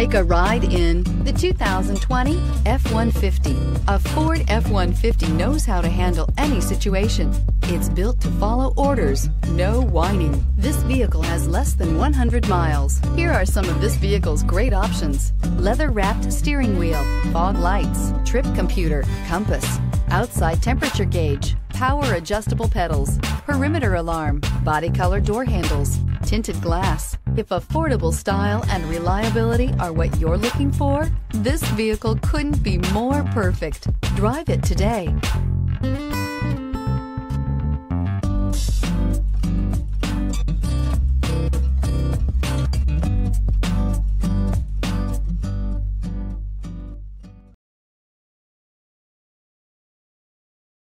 Take a ride in the 2020 F-150. A Ford F-150 knows how to handle any situation. It's built to follow orders, no whining. This vehicle has less than 100 miles. Here are some of this vehicle's great options. Leather-wrapped steering wheel, fog lights, trip computer, compass, outside temperature gauge, power adjustable pedals, perimeter alarm, body color door handles, tinted glass. If affordable style and reliability are what you're looking for, this vehicle couldn't be more perfect. Drive it today.